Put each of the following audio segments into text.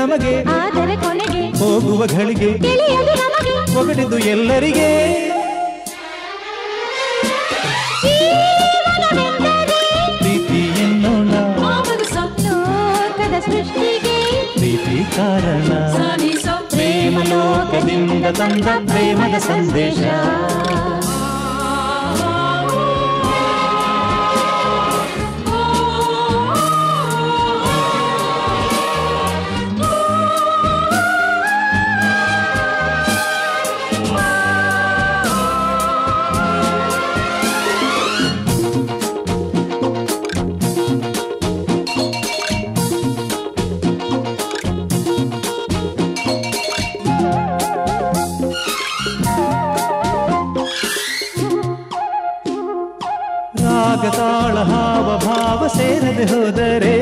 ನಮಗೆ ಆದರೆ ಕೊನೆಗೆ ಹೋಗುವ ಘಳಿಗೆ ತಿಳಿಯದು ನಮಗೆ. ಒಗಟಿದ್ದು ಎಲ್ಲರಿಗೆ. ಜೀವನವೆಂದರೆ ಪ್ರೀತಿ ಎನ್ನೋಣ ಲೋಕದ ಸೃಷ್ಟಿಗೆ. ಪ್ರೀತಿ ಕಾರಣ. ಪ್ರೇಮ ಲೋಕದಿಂದ ತಂದ ಪ್ರೇಮದ ಸಂದೇಶ. ರಾಗ ತಾಳ ಹಾವ ಭಾವ ಸೇರದೆ ಹೋದರೆ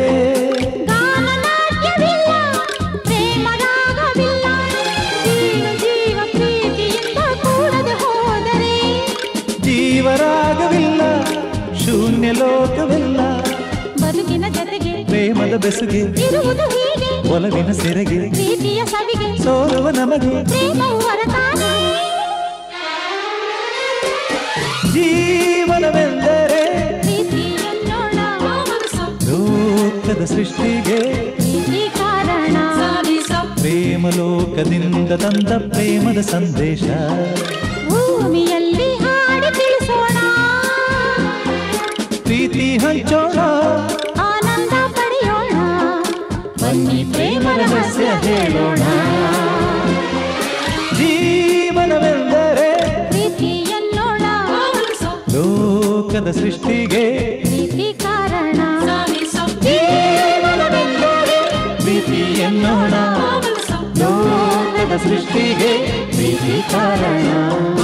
ಜೀವರಾಗವಿಲ್ಲ ಶೂನ್ಯ ಲೋಕವಿಲ್ಲ ಬದುಕಿನ ಜೊತೆಗೆ ಪ್ರೇಮದ ಬೆಸುಗೆ ಒಲವಿನ ಸೆರೆಗೆ ಸೋಲುವ ನಮಗೆ. ಪ್ರೇಮವು ಲೋಕದ ಸೃಷ್ಟಿಗೆ ಕಾರಣ ಪ್ರೇಮ ಲೋಕದಿಂದ ತಂದ ಪ್ರೇಮದ ಸಂದೇಶ. ಭೂಮಿಯಲ್ಲಿ ಹಾಡಿ ತಿಳಿಸೋಣ. ಪ್ರೀತಿ ಹಂಚೋಣ. ಆನಂದ ಪಡೆಯೋಣ. ಬನ್ನಿ ಪ್ರೇಮ ರಹಸ್ಯ ಹೇಳೋಣ. ಜೀವನವೆಂದರೆ ಪ್ರೀತಿಯಲ್ಲೋಣ ಲೋಕದ ಸೃಷ್ಟಿಗೆ ಲೋಕದ ಸೃಷ್ಟಿಗೆ ಪ್ರೀತಿ ಕಾರಣ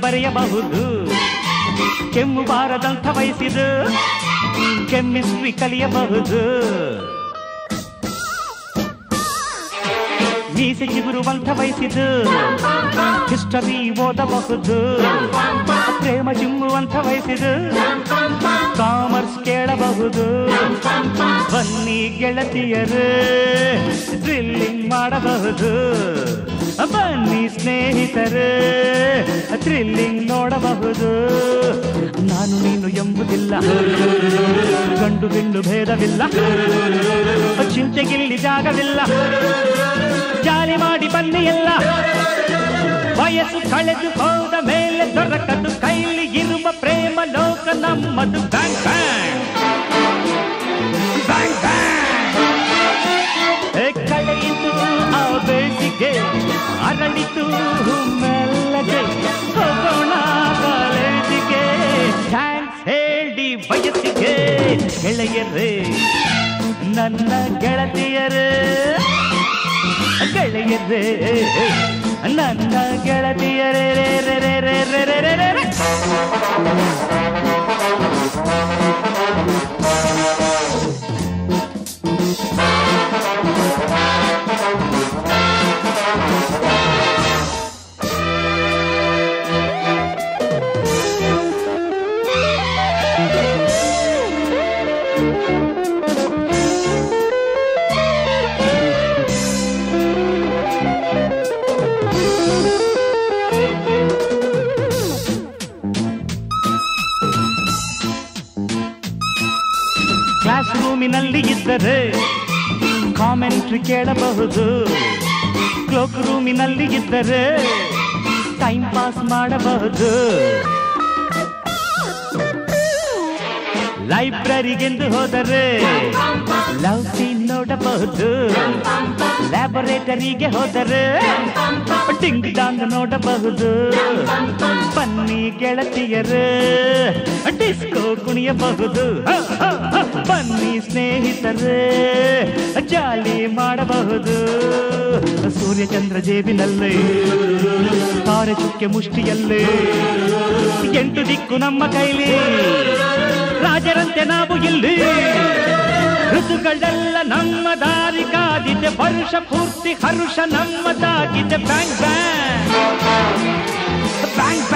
ಬರೆಯಬಹುದು. ಕೆಮ್ಮು ಬಾರದಂಥ ವಯಸ್ಸಿದ್ದು ಕೆಮ್ಮಿಸ್ಟ್ರಿ ಕಲಿಯಬಹುದು. ಮೀಸೆ ಚಿಗುರುವಂಥ ವಯಸ್ಸಿದ್ದು ಹಿಸ್ಟರಿ ಓದಬಹುದು. ಪ್ರೇಮ ಚಿಮ್ಮುವಂಥ ವಯಸ್ಸಿದು. ಕಾಮರ್ಸ್ ಕೇಳಬಹುದು. ಬನ್ನಿ ಗೆಳತಿಯರು ಡ್ರಿಲ್ಲಿಂಗ್ ಮಾಡಬಹುದು. ಬನ್ನಿ ಸ್ನೇಹಿತರು ಥ್ರಿಲ್ಲಿಂಗ್ ನೋಡಬಹುದು. ನಾನು ನೀನು ಎಂಬುದಿಲ್ಲ. ಗಂಡು ಬಿಂಡು ಭೇದವಿಲ್ಲ. ಚಿಂತೆಗಿಲ್ಲಿ ಜಾಗವಿಲ್ಲ. ಜಾಲಿ ಮಾಡಿ ಬನ್ನಿ ಎಲ್ಲ. ವಯಸ್ಸು ಕಳೆದು ಹೋದ ಮೇಲೆ ದೊರಕದು ಕೈಲಿ ಇರುವ ಪ್ರೇಮ ಲೋಕ ನಮ್ಮದು. ಬ್ಯಾಂಕ್ ಬ್ಯಾಂಕ್ ಬೇಸಿಗೆ ಅರಳಿತು ಮೆಲ್ಲಗೆ ಹೋಗೋಣ ಕಾಲೇಜಿಗೆ ಥ್ಯಾಂಕ್ಸ್ ಹೇಳಿ ಬಯಸಿಗೆ ಗೆಳೆಯರೇ ನನ್ನ ಗೆಳತಿಯರೇ ಗೆಳೆಯರೇ ನನ್ನ ಗೆಳತಿಯರೇ ಇದ್ದರೆ ಕಾಮೆಂಟ್ರಿ ಕೇಳಬಹುದು. ಕ್ಲೋಕ್ ರೂಮಿನಲ್ಲಿ ಇದ್ದರೆ ಟೈಮ್ ಪಾಸ್ ಮಾಡಬಹುದು. ಲೈಬ್ರರಿಗೆಂದು ಹೋದರೆ ಲವ್ ಸೀನ್ ನೋಡಬಹುದು ಲ್ಯಾಬೊರೇಟರಿಗೆ ಹೋದರೆ ಟಿಂಗ್ ಡಾಂಗ್ ನೋಡಬಹುದು. ಬನ್ನಿ ಗೆಳತಿಯರು ಡಿಸ್ಕೋ ಕುಣಿಯಬಹುದು. ಬನ್ನಿ ಸ್ನೇಹಿತರು ಜಾಲಿ ಮಾಡಬಹುದು. ಸೂರ್ಯಚಂದ್ರ ಜೇಬಿನಲ್ಲಿ ತಾರೆ ಚುಕ್ಕೆ ಮುಷ್ಟಿಯಲ್ಲಿ, ಎಂಟು ದಿಕ್ಕು ನಮ್ಮ ಕೈಲಿ, ರಾಜರಂತೆ ನಾವು ಇಲ್ಲಿ. ಋತುಗಳೆಲ್ಲ ನಮ್ಮ ದಾರಿ ಕಾದಿದೆ. ವರ್ಷ ಪೂರ್ತಿ ಹರುಷ ನಮ್ಮದಾಗಿದೆ ಬ್ಯಾಂಕ್ ಬ್ಯಾಂಕ್ ಬ್ಯಾಂಕ್.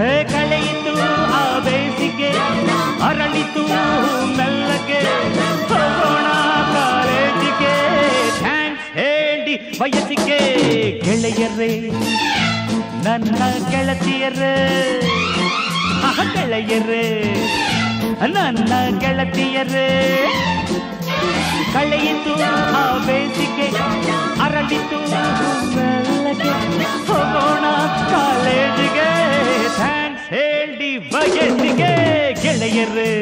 ಹೇ ಕಳೆಯಿತು ಆ ಬೇಸಿಗೆ, ಅರಳಿತು ಮೆಲ್ಲಗೆ. ಹೋಗೋಣ ಕಾಲೇಜಿಗೆ. ಥ್ಯಾಂಕ್ಸ್ ಹೇಳಿ ವಯಸ್ಸಿಗೆ. ಗೆಳೆಯರೇ, ನನ್ನ ಗೆಳತಿಯರೇ. ಗೆಳೆಯರೇ. ನನ್ನ ಗೆಳತಿಯರೇ, ಕಳೆಯಿತು ಆ ಬೇಸಿಗೆ, ಅರಳಿತು ಹೋಗೋಣ ಕಾಲೇಜಿಗೆ, ಥ್ಯಾಂಕ್ಸ್ ಹೇಳಿ ಬಯಸಿಗೆ ಗೆಳೆಯರೇ.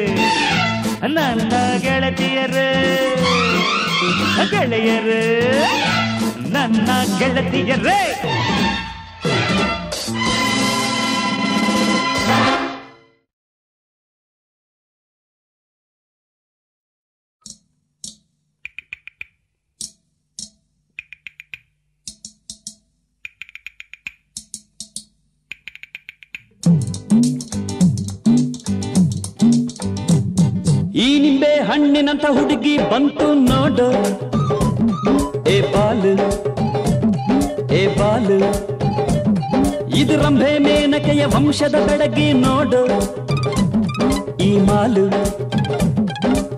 ನನ್ನ ಗೆಳತಿಯರೇ, ಗೆಳೆಯರೇ, ನನ್ನ ಗೆಳತಿಯರೇ. ನಿಂಬೆ ಹಣ್ಣಿನಂತ ಹುಡುಗಿ ಬಂತು ನೋಡು. ಏ ಬಾಲು ಏ ಬಾಲು. ಇದು ರಂಭೆ ಮೇನಕೆಯ ವಂಶದ ಬೆಡಗಿ ನೋಡು. ಈ ಮಾಲು,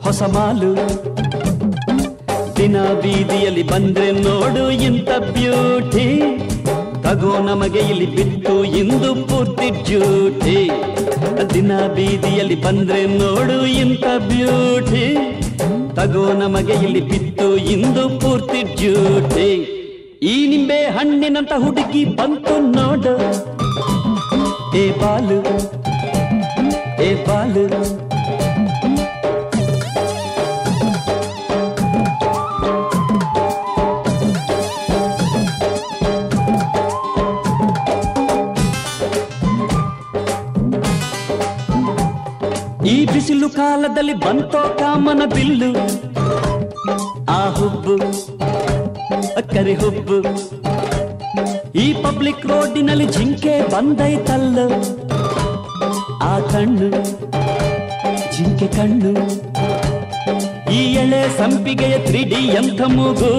ಹೊಸ ಮಾಲು. ದಿನ ಬೀದಿಯಲ್ಲಿ ಬಂದ್ರೆ ನೋಡು ಇಂಥ ಬ್ಯೂಟಿ. ತಗೋ ನಮಗೆ ಇಲ್ಲಿ ಬಿತ್ತು ಇಂದು ಪೂರ್ತಿ ಡ್ಯೂಟಿ. ದಿನ ಬೀದಿಯಲ್ಲಿ ಬಂದ್ರೆ ನೋಡು ಇಂಥ ಬ್ಯೂಟಿ. ತಗೋ ನಮಗೆ ಇಲ್ಲಿ ಬಿತ್ತು ಇಂದು ಪೂರ್ತಿ ಡ್ಯೂಟಿ. ಈ ನಿಂಬೆ ಹಣ್ಣಿನಂತ ಹುಡುಗಿ ಬಂತು ನೋಡು. ಏ ಬಾಲು ಏ ಬಾಲು. ಕಾಲದಲ್ಲಿ ಬಂತೋ ಕಾಮನ ಬಿಲ್ಲು. ಆ ಹುಬ್ಬು ಕರಿ ಹುಬ್ಬು. ಈ ಪಬ್ಲಿಕ್ ರೋಡಿನಲ್ಲಿ ಜಿಂಕೆ ಬಂದೈತಲ್ಲ ಆ ಕಣ್ಣು, ಜಿಂಕೆ ಕಣ್ಣು. ಈ ಎಳೆ ಸಂಪಿಗೆಯ ತ್ರಿಡಿ ಎಂಥ ಮೂಗು.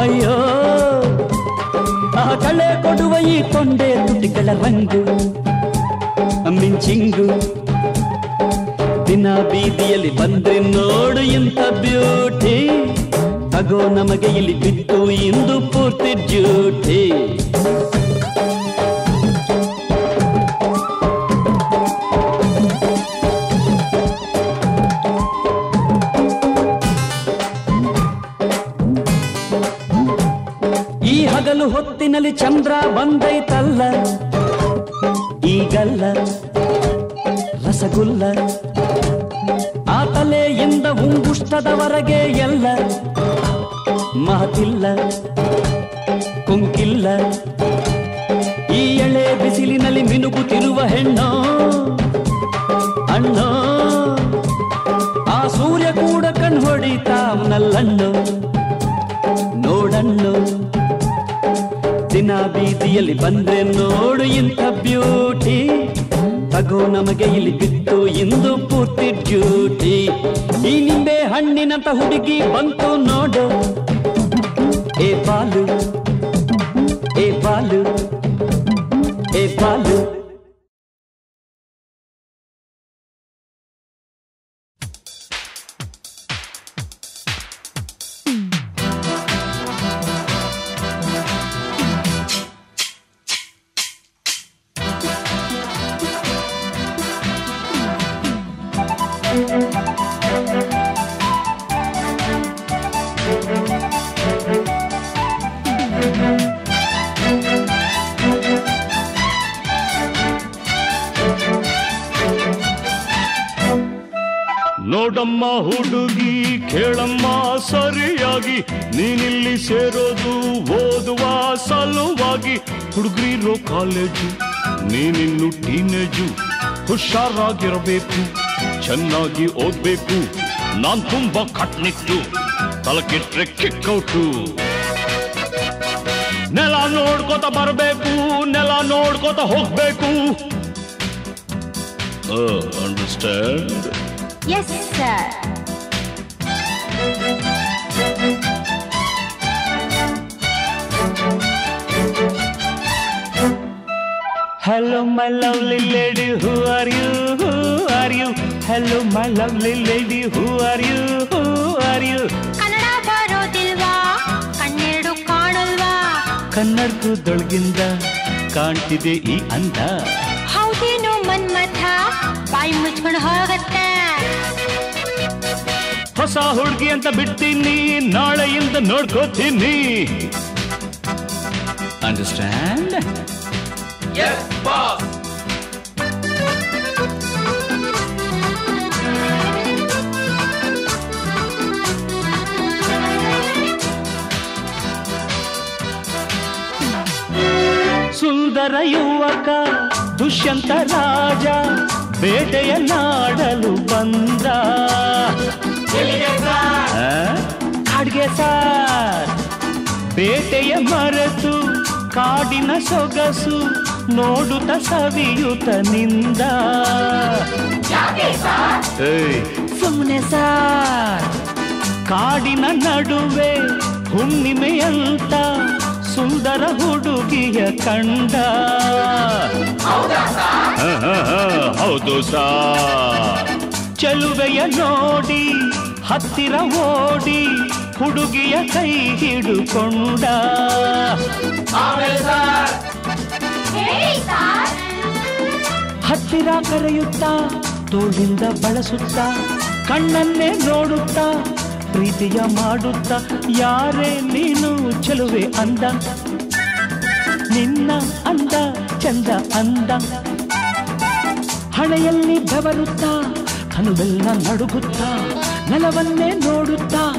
ಅಯ್ಯೋ, ಆ ಕಳೆ ಕೊಡುವ ಈ ತೊಂಡೆ ತುಟಿಗಳ ರಂಗು. ಮಿಂಚಿಂಗು ದಿನ ಬೀದಿಯಲ್ಲಿ ಬಂದ್ರೆ ನೋಡು ಇಂಥ ಬ್ಯೂಟಿ. ತಗೋ ನಮಗೆ ಇಲ್ಲಿ ಬಿತ್ತು ಇಂದು ಪೂರ್ತಿ ಡ್ಯೂಟಿ. ಹುಡುಗಿ ಬಂತು ನೋಡಮ್ಮ ಹುಡುಗಿ, ಕೇಳಮ್ಮ ಸರಿಯಾಗಿ. ನೀನಿಲ್ಲಿ ಸೇರೋದು, ಓದುವ ಸಲುವಾಗಿ. ಹುಡುಗ್ರಿರೋ ಕಾಲೇಜು, ನೀನಿನ್ನು ಟೀನೇಜು. ಹುಷಾರಾಗಿರಬೇಕು, ಚೆನ್ನಾಗಿ ಓದ್ಬೇಕು. ನಾನ್ ತುಂಬಾ ಕಟ್ನಿಟ್ಟು ತಲಕೆಟ್ರೆ ಕಿಕ್ಕೌಟು ನೆಲ ನೋಡ್ಕೋತ ಬರಬೇಕು, ನೆಲ ನೋಡ್ಕೋತ ಹೋಗ್ಬೇಕು. Understand yes sir. Hello, my lovely lady, who are you? Who are you? Hello, my lovely lady, who are you? Who are you? Kannada ಬರೋದಿಲ್ವಾ ಕಣ್ಣೆರಡು ಕಾಣಲ್ವಾ ಕನ್ನಡದೊಳಗಿಂದ ಕಾಣ್ತಿದೆ ಈ ಅಂದ ಹೌದೇನು ಮನ್ಮಥ ಬಾಯಿ ಮುಚ್ಕೊಂಡು ಹೋಗತ್ತೆ ಹೊಸ ಹುಡುಗಿ ಅಂತ ಬಿಡ್ತೀನಿ ನಾಳೆಯಿಂದ ನೋಡ್ಕೋತೀನಿ. ಅಂಡರ್ಸ್ಟ್ಯಾಂಡ್ ಸುಂದರ ಯುವಕ ದುಷ್ಯಂತ ರಾಜ ಬೇಟೆಯ ನಾಡಲು ಬಂದ. ಆ? ಕಾಡ್ಗೆ ಸಾರ್. ಬೇಟೆಯ ಮರೆತು ಕಾಡಿನ ಸೊಗಸು ನೋಡುತ್ತ ಸವಿಯುತ ನಿಂದ. ಸುಮ್ಮನೆ ಸುಮ್ನೆ ಸಾರ್. ಕಾಡಿನ ನಡುವೆ ಹುಣ್ಣಿಮೆಯಂತ ಸುಂದರ ಹುಡುಗಿಯ ಕಂಡ. ಹೌದು ಸಾ ಚಲುವೆಯ ನೋಡಿ ಹತ್ತಿರ ಓಡಿ ಹುಡುಗಿಯ ಕೈ ಹಿಡುಕೊಂಡ. ಹತ್ತಿರ ಕರೆಯುತ್ತಾ ತೋಳಿಂದ ಬಳಸುತ್ತಾ ಕಣ್ಣನ್ನೇ ನೋಡುತ್ತಾ ಪ್ರೀತಿಯ ಮಾಡುತ್ತಾ ಯಾರೇ ನೀನು ಚೆಲುವೆ ಅಂದ. ನಿನ್ನ ಅಂದ ಚಂದ ಅಂದ. ಹಣೆಯಲ್ಲಿ ಬೆವರುತ್ತಾ ಕನುವೆಲ್ಲ ನಡುಗುತ್ತಾ ನೆಲವನ್ನೇ ನೋಡುತ್ತಾ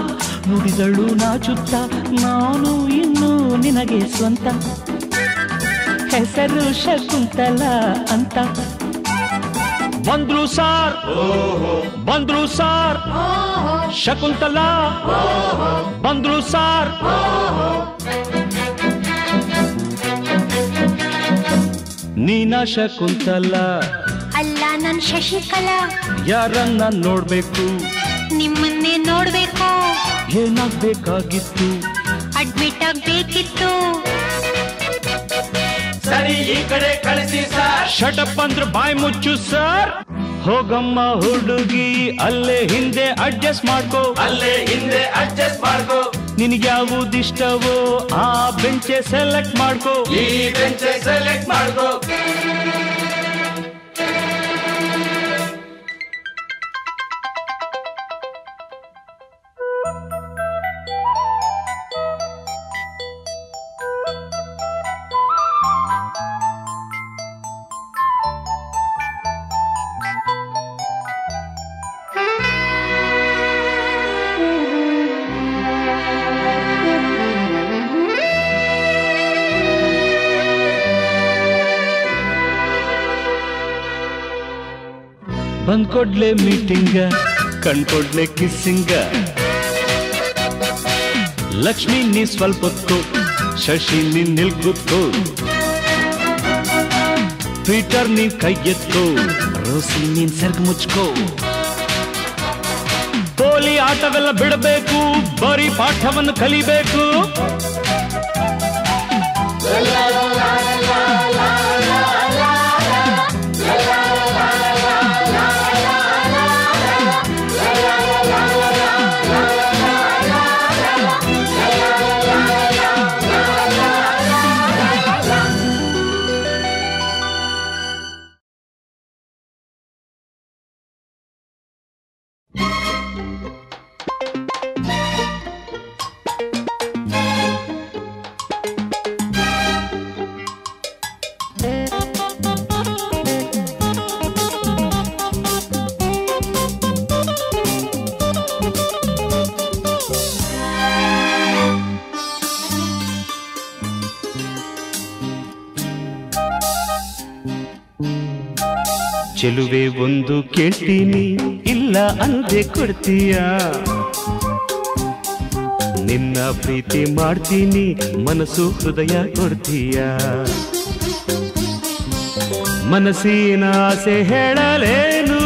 ನುಡಿದಳು ನಾಚುತ್ತ ನಾನು ಇನ್ನು ನಿನಗೆ ಸ್ವಂತ. ಹೆಸರು ಶಕುಂತಲ ಅಂತ. ಬಂದ್ರು ಸಾರ್ ಬಂದ್ರು ಸಾರ್ ಶಕುಂತಲ. ಬಂದ್ರು ಸಾರ್. ನೀನ ಶಕುಂತಲ. ಅಲ್ಲ ನನ್ ಶಶಿಕಲಾ. ಯಾರನ್ನ ನೋಡ್ಬೇಕು? ನಿಮ್ಮನ್ನೇ ನೋಡ್ಬೇಕು. ಏನಾಗ್ಬೇಕಾಗಿತ್ತು? ಅಡ್ಮಿಟ್ ಆಗ್ಬೇಕಿತ್ತು. ಸರಿ ಈ ಕಡೆ ಕಳಿಸಿ ಸರ್. ಶಟಪ್ ಅಂದ್ರೆ ಬಾಯ್ ಮುಚ್ಚು ಸರ್. ಹೋಗಮ್ಮ ಹುಡುಗಿ ಅಲ್ಲೇ ಹಿಂದೆ ಅಡ್ಜಸ್ಟ್ ಮಾಡ್ಕೋ. ಅಲ್ಲೇ ಹಿಂದೆ ಅಡ್ಜಸ್ಟ್ ಮಾಡ್ಕೋ. ನಿನಗೆ ಯಾವುದಿಷ್ಟವೋ ಆ ಬೆಂಚೆ ಸೆಲೆಕ್ಟ್ ಮಾಡ್ಕೋ. ಈ ಬೆಂಚೆ ಸೆಲೆಕ್ಟ್ ಮಾಡ್ಕೋ. ಬಂದ್ಕೊಡ್ಲೆ ಮೀಟಿಂಗ ಕಣ್ಕೊಡ್ಲೆ ಕಿಸ್ಸಿಂಗ ಲಕ್ಷ್ಮಿ ನೀ ಸ್ವಲ್ಪ ಹೊತ್ತು ಶಶಿ ನೀನ್ ನಿಲ್ಗುತ್ತು. ಪೀಟರ್ ನೀನ್ ಕೈ ಎತ್ತು ರೋಸಿ ನೀನ್ ಸೆರ್ಗ್ ಮುಚ್ಕೋ. ಪೋಲಿ ಆಟವೆಲ್ಲ ಬಿಡಬೇಕು, ಬರೀ ಪಾಠವನ್ನು ಕಲಿಬೇಕು. ಅನ್ನದೆ ಕೊಡ್ತೀಯ? ನಿನ್ನ ಪ್ರೀತಿ ಮಾಡ್ತೀನಿ, ಮನಸ್ಸು ಹೃದಯ ಕೊಡ್ತೀಯ? ಮನಸ್ಸಿನ ಆಸೆ ಹೇಳಲೇನು?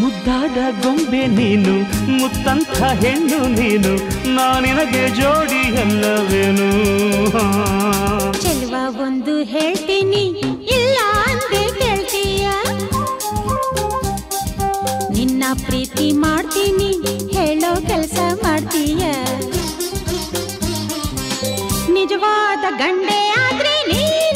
ಮುದ್ದಾದ ಗೊಂಬೆ ನೀನು, ಮುತ್ತಂಥ ಹೆಣ್ಣು ನೀನು ನಾನಿನಗೆ ಜೋಡಿ ಅಲ್ಲವೇನು ಚೆಲುವ ಒಂದು ಹೇಳ್ತೀನಿ ನಿನ್ನ ಪ್ರೀತಿ ಮಾಡ್ತೀನಿ ಹೇಳೋ ಕೆಲಸ ಮಾಡ್ತೀಯ? ನಿಜವಾದ ಗಂಡೆ ಆದ್ರೆ ನೀನು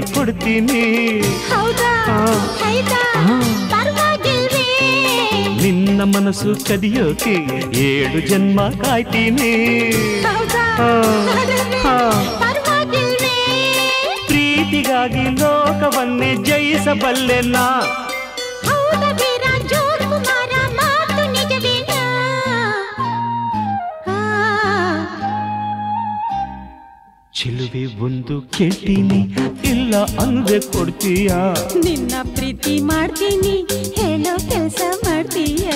ಕೊಡ್ತೀನಿ. ನಿನ್ನ ಮನಸ್ಸು ಕದಿಯೋಕೆ ಏಳು ಜನ್ಮ ಕಾಯ್ತೀನಿ. ಪ್ರೀತಿಗಾಗಿ ಲೋಕವನ್ನೇ ಜಯಿಸಬಲ್ಲೆ ನಾ ಚೆಲುವೆ ಒಂದು ಕೇಳ್ತೀನಿ ಇಲ್ಲ ಅಂದ್ರೆ ಕೊಡ್ತೀಯಾ? ನಿನ್ನ ಪ್ರೀತಿ ಮಾಡ್ತೀನಿ ಹೇಳೋ ಕೆಲಸ ಮಾಡ್ತೀಯ?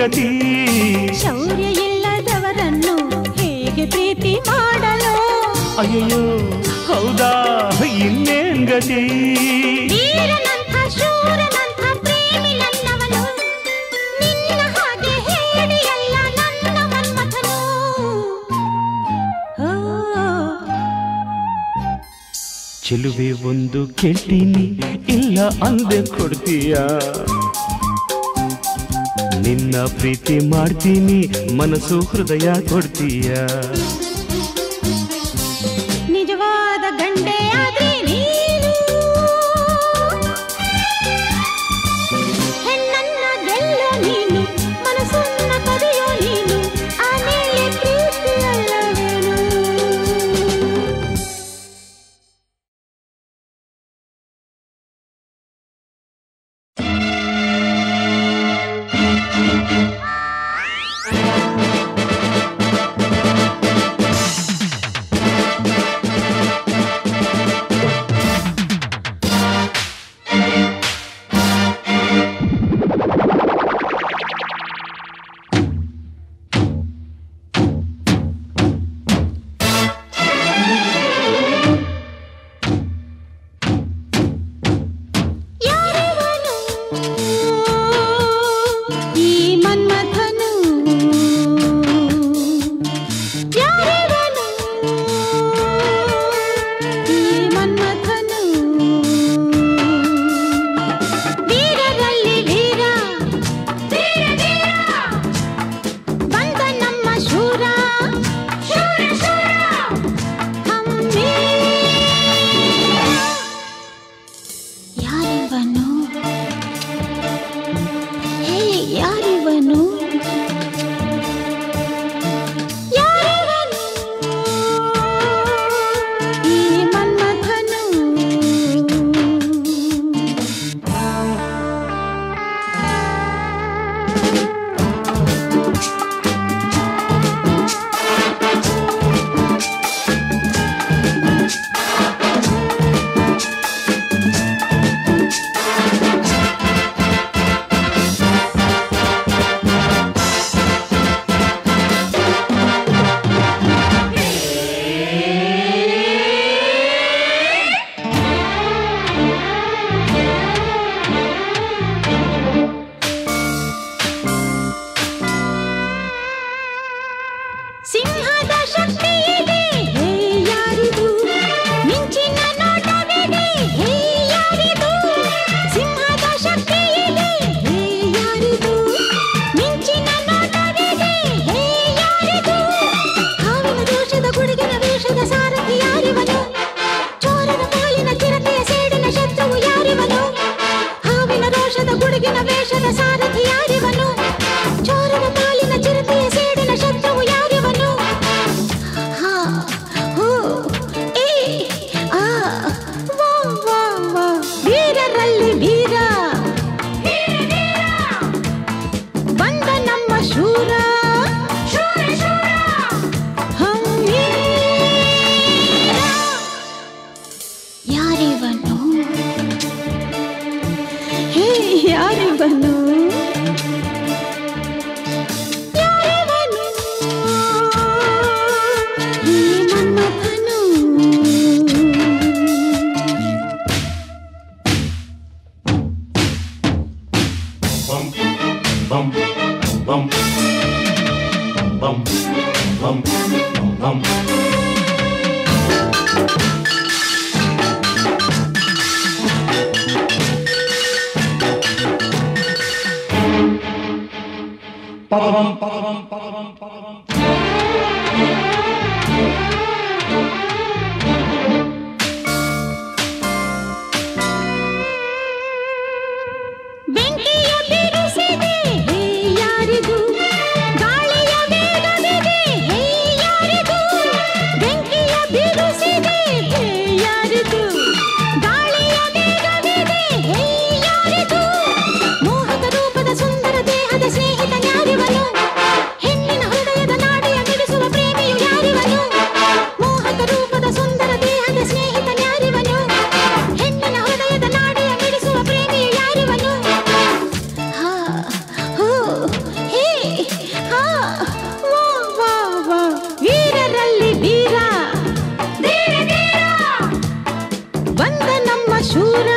ಗತಿ ಶೌರ್ಯ ಇಲ್ಲದವರನ್ನು ಹೇಗೆ ಪ್ರೀತಿ ಮಾಡಲು? ಅಯ್ಯೋ ಹೌದಾ? ಇನ್ನೇನ್ ಗತಿ? ಚೆಲುವೆ ಒಂದು ಕೇಳ್ತೀನಿ ಇಲ್ಲ ಅಂದೆ ಕೊಡ್ತೀಯಾ? ನಿನ್ನ ಪ್ರೀತಿ ಮಾಡ್ತೀನಿ ಮನಸ್ಸು ಹೃದಯ ಕೊಡ್ತೀಯಾ. ಯಾರು ಬನು ಬಂದ ನಮ್ಮ ಶೂರ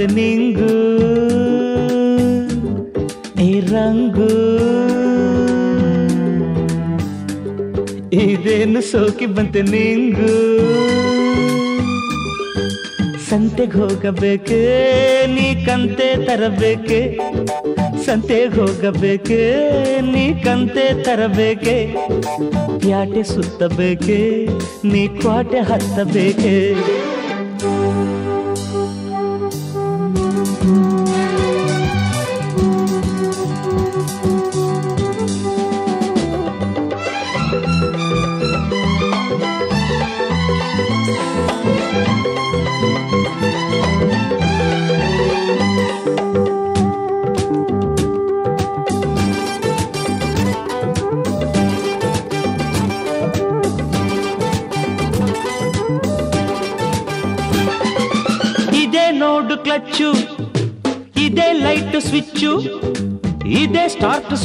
ಸೋಕಿ ಬಂತೆ ನಿಂಗು ಎ ರಂಗು ಇದೇನು ಸೋಕಿ ಬಂತೆ ನಿಂಗು ಸಂತೆಗೆ ಹೋಗಬೇಕೆ ನೀ ಕಂತೆ ತರಬೇಕೆ ಸಂತೆಗೆ ಹೋಗಬೇಕೆ ನೀ ಕಂತೆ ತರಬೇಕೆ ಪ್ಯಾಟೆ ಸುತ್ತಬೇಕೆ ನೀ ಕ್ವಾಟೆ ಹತ್ತಬೇಕೆ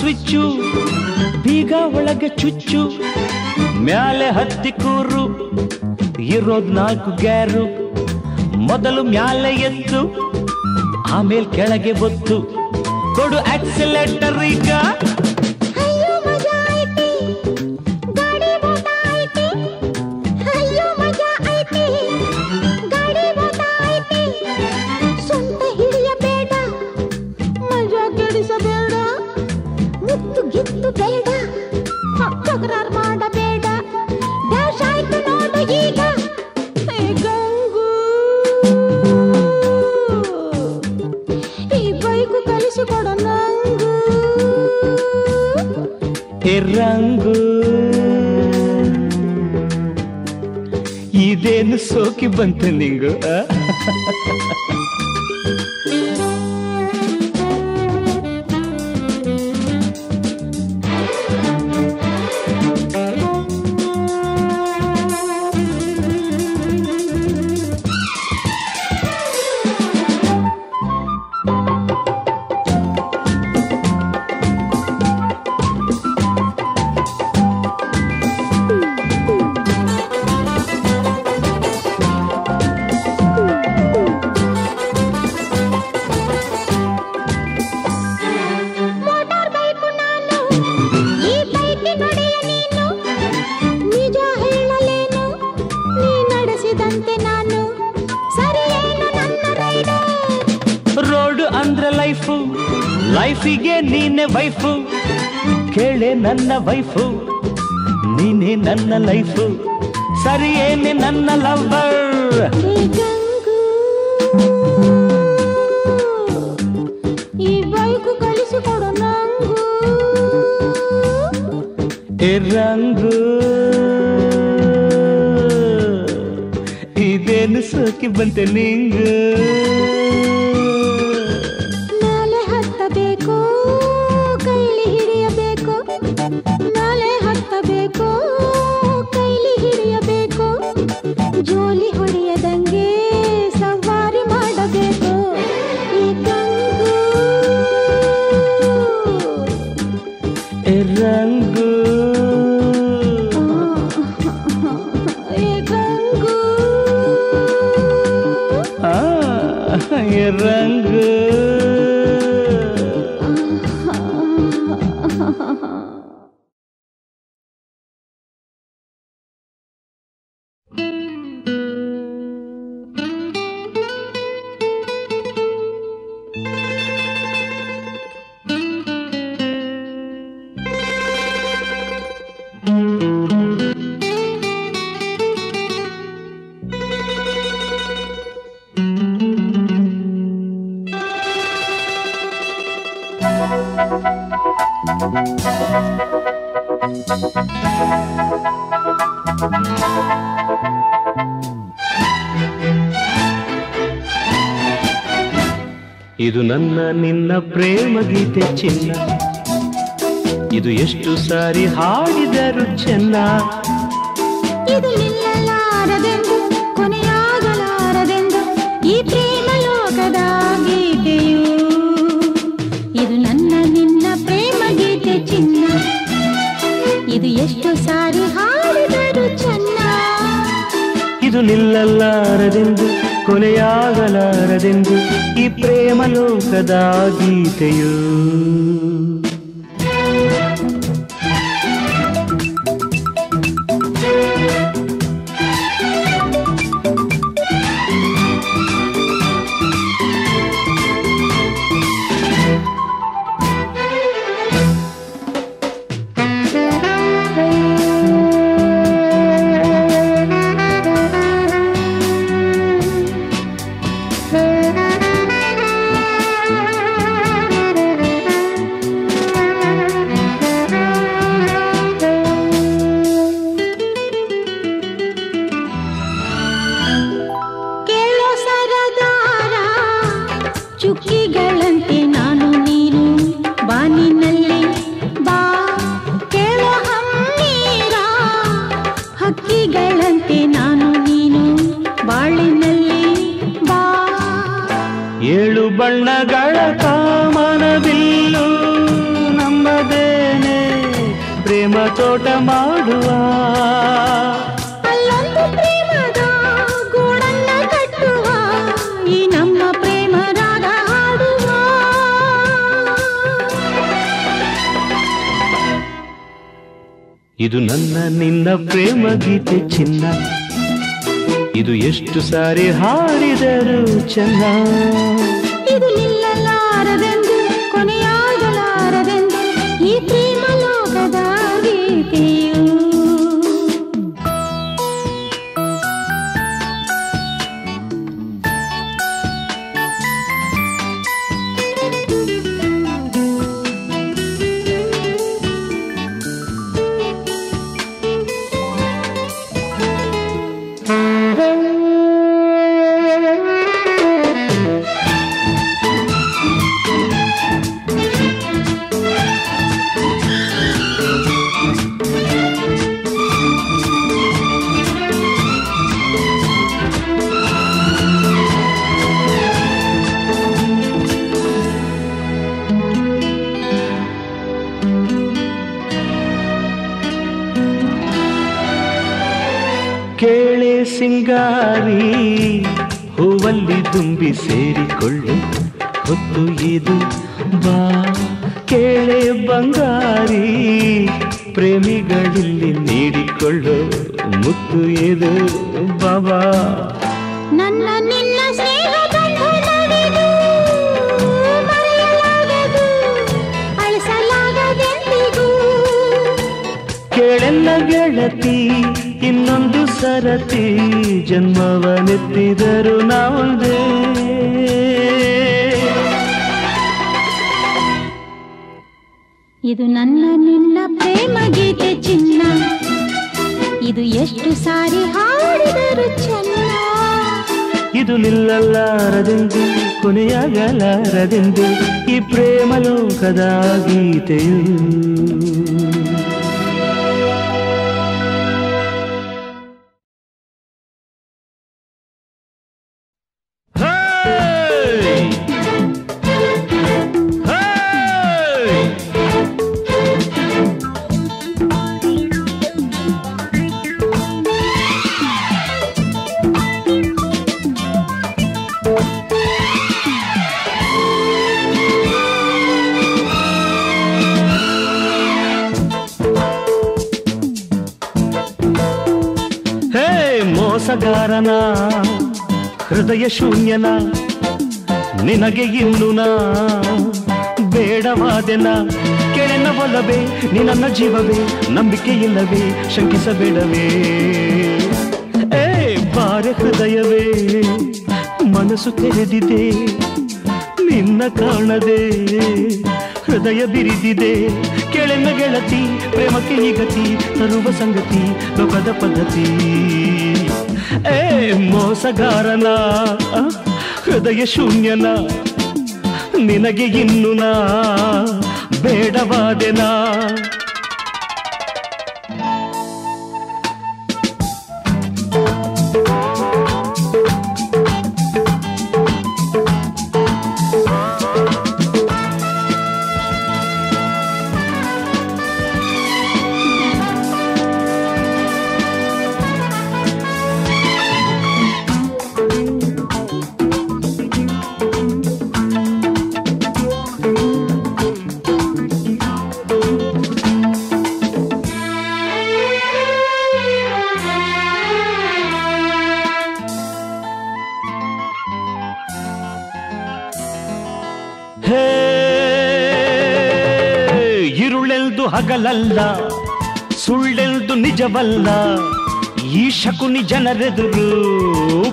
ಸ್ವಿಚ್ಚು, ಬೀಗ ಒಳಗೆ ಚುಚ್ಚು, ಮ್ಯಾಲೆ ಹತ್ತಿ ಕೂರು, ಇರೋದ್ ನಾಲ್ಕು ಗ್ಯಾರು, ಮೊದಲು ಮ್ಯಾಲೆ ಎತ್ತು ಆಮೇಲೆ ಕೆಳಗೆ ಬೊತ್ತು. ಕೊಡು ಆಕ್ಸಿಲೇಟರ್ ಈಗ. ಗಿತ್ತು ಬೇಡ ತಕರಾರ್ ಮಾಡಬೇಡ ಡ್ಯಾಶ್ ಆಯ್ತು ನೋಡು ಈಗ. ಗಂಗು. ಈ ಬೈಕು ಕಲಿಸಿಕೊಡ ನಂಗು. ರಂಗು. ಇದೇನು ಸೋಕಿ ಬಂತು ನಿಂಗು ವೈಫು ನೀನೆ ನನ್ನ ಲೈಫು ಸರಿಯೇನೆ ನನ್ನ ಲವ್ವರ್ ಏ ಗಂಗು ಈ ಬೈಕು ಕಲಿಸಿಕೊಡು ನಂಗು. ಎ ರಂಗು ಇದೇನು ಸೋಕಿ ಬಂತೆ ನಿಂಗು? ಚಿನ್ನ. ಇದು ಎಷ್ಟು ಸಾರಿ ಹಾಡಿದರು ಚೆನ್ನ. ಇದು ನಿಲ್ಲಲಾರದೆಂದು ಕೊನೆಯಾಗಲಾರದೆಂದು ಈ ಪ್ರೇಮ ಲೋಕದ ಗೀತೆಯು. ಇದು ನನ್ನ ನಿನ್ನ ಪ್ರೇಮ ಗೀತೆ ಚಿನ್ನ. ಇದು ಎಷ್ಟು ಸಾರಿ ಹಾಡಿದರು ಚೆನ್ನ. ಇದು ನಿಲ್ಲಲಾರದೆಂದು ಕೊನೆಯಾಗಲಾರದೆಂದು ಈ ಪ್ರೇಮ ಲೋಕದ ಗೀತೆಯು. ಪ್ರೇಮ ತೋಟ ಮಾಡುವ ಅಲ್ಲೊಂದು ಪ್ರೇಮದ ಗೂಡನ್ನ ಕಟ್ಟುವ ಈ ನಮ್ಮ ಪ್ರೇಮ ರಾಗ ಹಾಡುವ ಇದು ನನ್ನ ನಿನ್ನ ಪ್ರೇಮ ಗೀತೆ ಚಿನ್ನ ಇದು ಎಷ್ಟು ಸಾರಿ ಹಾಡಿದರು ಚೆನ್ನ ತುಂಬಿ ಸೇರಿಕೊಳ್ಳು. ಹೊತ್ತು ಇದು ಬಾ ಕೇಳೆ ಬಂಗಾರಿ. ಪ್ರೇಮಿಗಳಲ್ಲಿ ನೀಡಿಕೊಳ್ಳು ಮುತ್ತು ಇದು ಬಾಬಾ ನನ್ನ ನಿನ್ನ ಕೇಳೆಲ್ಲ ಗೆಳತಿ ಇನ್ನೊಂದು ಸರತಿ ಜನ್ಮವನೆತ್ತಿದರು ನಾವೊಂದೇ. ಇದು ನನ್ನ ನಿನ್ನ ಪ್ರೇಮ ಗೀತೆ ಚಿನ್ನ. ಇದು ಎಷ್ಟು ಸಾರಿ ಹಾಡಿದರು ಚೆನ್ನ. ಇದು ನಿಲ್ಲಲಾರದೆಂದು ಕೊನೆಯಾಗಲಾರದೆಂದು ಈ ಪ್ರೇಮ ಲೋಕದ ಗೀತೆಯು. ಶೂನ್ಯನ, ನಿನಗೆ ಇನ್ನು ನಾ ಬೇಡವಾದೆನ. ಕೆಳೆನ ಒಲವೇ ನಿನ್ನ ಜೀವವೇ, ನಂಬಿಕೆ ಇಲ್ಲವೇ, ಶಂಕಿಸಬೇಡವೇ. ಏ, ಬಾರೆ ಹೃದಯವೇ, ಮನಸ್ಸು ತೆರೆದಿದೆ, ನಿನ್ನ ಕಾಣದೆ, ಹೃದಯ ಬಿರಿದಿದೆ. ಕೆಳೆನ ಗೆಳತಿ, ಪ್ರೇಮಕ್ಕೆ ಈ ಗತಿ, ತರುವ ಸಂಗತಿ, ಲೋಕದ ಪದ್ಧತಿ. ಏ ಮೋಸಗಾರನ ಹೃದಯ ಶೂನ್ಯನ ನಿನಗೆ ಇನ್ನು ನಾ ಬೇಡವಾದೆನಾ? ನಿಜವಲ್ಲ ಈ ಶಕುನಿ ಜನರೆದುರು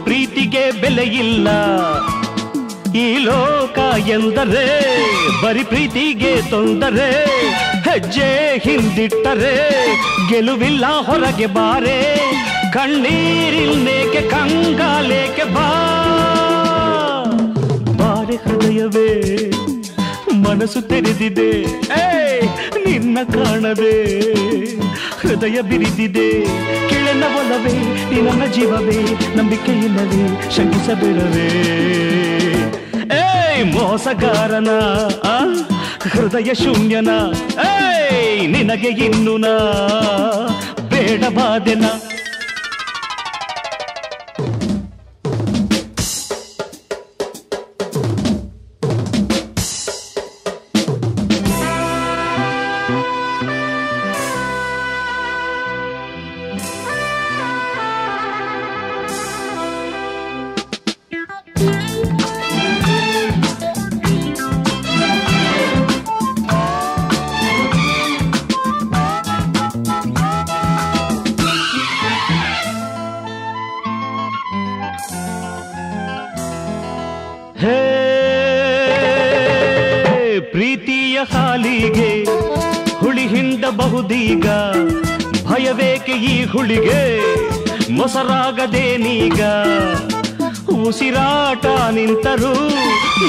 ಪ್ರೀತಿಗೆ ಬೆಲೆಯಿಲ್ಲ. ಈ ಲೋಕ ಎಂದರೆ ಬರಿ ಪ್ರೀತಿಗೆ ತೊಂದರೆ, ಹೆಜ್ಜೆ ಹಿಂದಿಟ್ಟರೆ, ಗೆಲುವಿಲ್ಲ ಹೊರಗೆ ಬಾರೆ. ಕಣ್ಣೀರಿಲ್ಲೇಕೆ ಕಂಗಾಲೇಕೆ ಬಾ. ಬಾರೆ ಹೃದಯವೇ, ಮನಸ್ಸು ತೆರೆದಿದೆ. ನಿನ್ನ ಕಾಣದೆ ಹೃದಯ ಬಿರಿದಿದೆ. ಕೆಳನ ಒಲವೇ, ನೀ ನನ್ನ ಜೀವವೇ ನಂಬಿಕೆ ಇಲ್ಲವೇ ಶಂಕಿಸಬೇಡವೇ. ಏಯ್, ಮೋಸಗಾರನ ಹೃದಯ ಶೂನ್ಯನ, ಏಯ್, ನಿನಗೆ ಇನ್ನು ನಾ ಬೇಡವಾದೆನ ಹುಳಿಗೆ ಮೊಸರಾಗದೇನೀಗ ಉಸಿರಾಟ ನಿಂತರು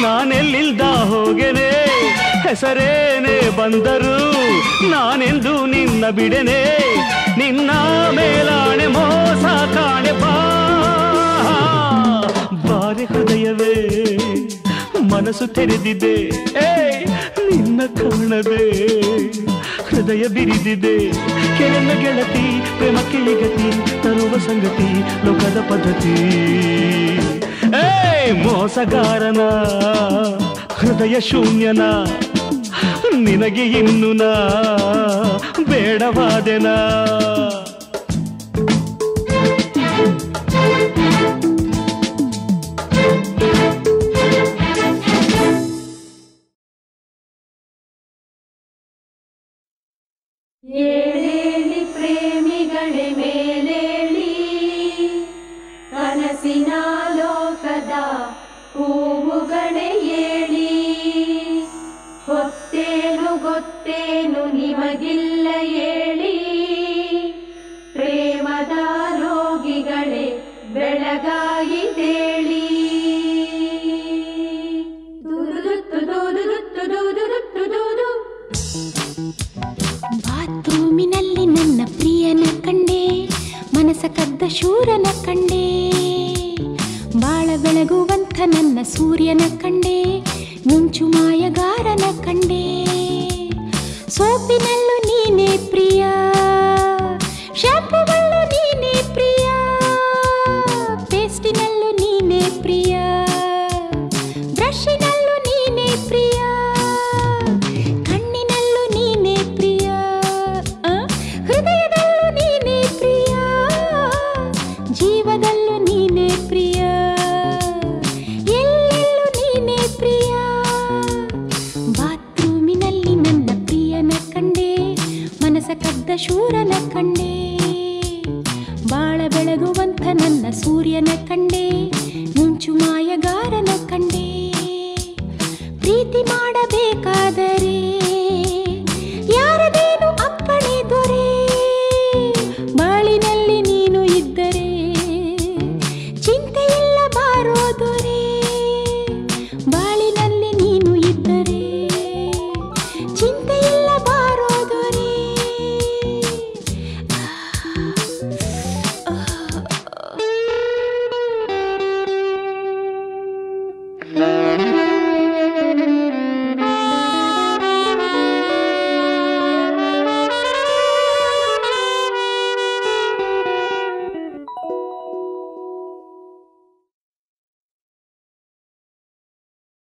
ನಾನೆಲ್ಲಿಲ್ದ ಹೋಗೆನೆ? ಹೆಸರೇನೆ ಬಂದರು ನಾನೆಂದು ನಿನ್ನ ಬಿಡೆನೆ? ನಿನ್ನ ಮೇಲಾಣೆ ಮೋಸ ಕಾಣೆ ಬಾ. ಬಾರಿ ಹೃದಯವೇ, ಮನಸ್ಸು ತೆರೆದಿದೆ. ನಿನ್ನ ಕಾಣದೆ ಹೃದಯ ಬಿರಿದಿದೆ. ಕೆಳನ ಗೆಳತಿ, ಪ್ರೇಮ ಕಿಳಿಗತಿ ಗತಿ ತರುವ ಸಂಗತಿ, ಲೋಕದ ಪದ್ಧತಿ. ಏ ಮೋಸಗಾರನ, ಹೃದಯ ಶೂನ್ಯನ, ನಿನಗೆ ಇನ್ನು ನಾ ಬೇಡವಾದೆನಾ? ಮನಸ ಕದ್ದ ಶೂರನ ಕಂಡೆ ಬಾಳ ಬೆಳಗುವಂಥ ನನ್ನ ಸೂರ್ಯನ ಕಂಡೆ ನುಂಚು ಮಾಯಗಾರನ ಕಂಡೆ ಸೋಪಿನಲ್ಲೂ